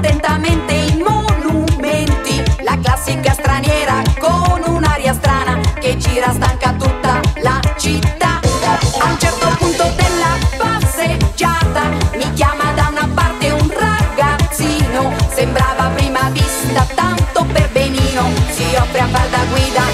attentamente i monumenti, la classica straniera con un'aria strana che gira stanca tutta la città. A un certo punto della passeggiata mi chiama da una parte un ragazzino, sembrava a prima vista tanto per benino, si offre a far da guida.